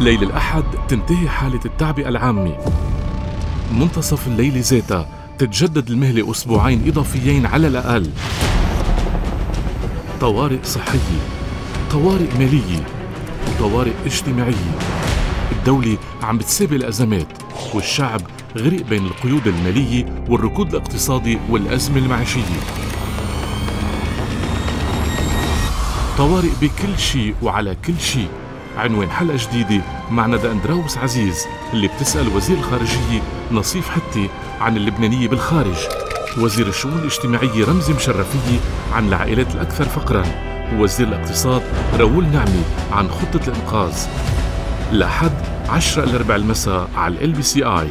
ليل الأحد تنتهي حالة التعبئة العامة منتصف الليل ذاته تتجدد المهلة أسبوعين إضافيين على الأقل. طوارئ صحية طوارئ مالية وطوارئ اجتماعية الدولة عم بتسابق الأزمات والشعب غرق بين القيود المالية والركود الاقتصادي والأزمة المعيشية. طوارئ بكل شيء وعلى كل شيء. عنوان حلقة جديدة مع ندى أندراوس عزيز اللي بتسأل وزير الخارجية نصيف حتي عن اللبنانية بالخارج. وزير الشؤون الاجتماعية رمزي مشرفية عن العائلات الأكثر فقراً. ووزير الاقتصاد راؤول نعمي عن خطة الإنقاذ. لحد 10 إلى ربع المساء على ال بي سي آي.